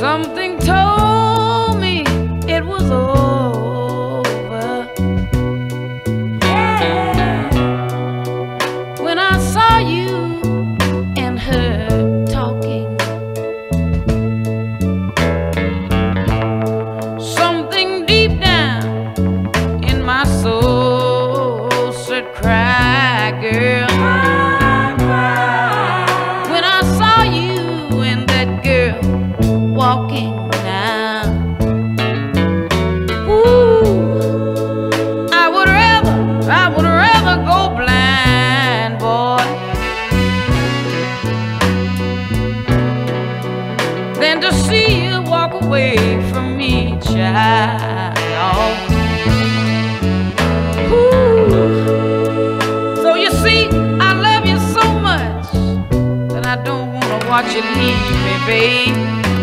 Something told me it was over. Yeah. When I saw you. walking now. Ooh, I would rather, I would rather go blind, boy, than to see you walk away from me, child. Ooh, so you see, I love you so much that I don't wanna watch you leave me, babe.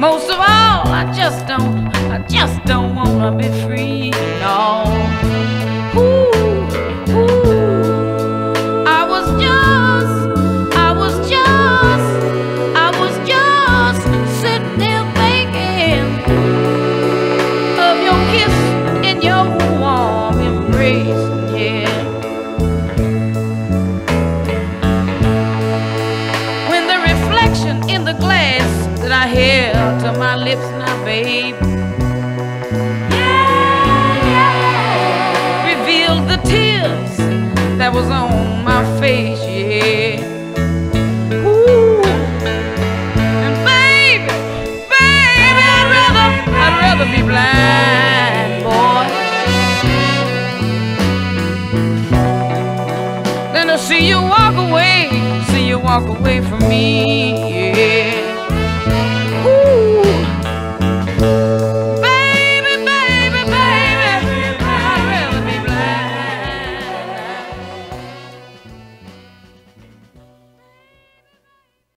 Most of all, I just don't, I just don't wanna be free, no. My lips now, babe. Revealed the tears that was on my face, yeah. Ooh. And baby, baby, I'd rather, I'd rather be blind, boy, than to see you walk away, see you walk away from me.